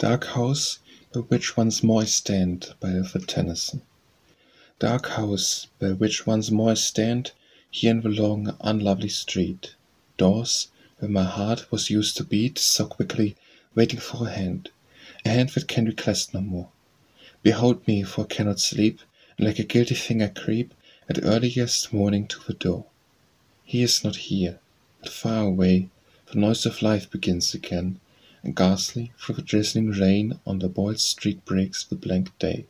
Dark house, by which once more I stand, by Alfred Tennyson. Dark house, by which once more I stand, Here in the long, unlovely street; Doors, where my heart was used to beat So quickly, waiting for a hand, A hand that can be clasped no more. Behold me, for I cannot sleep, And like a guilty thing I creep At earliest morning to the door. He is not here, but far away The noise of life begins again, And ghastly through the drizzling rain On the boyled street breaks the blank day.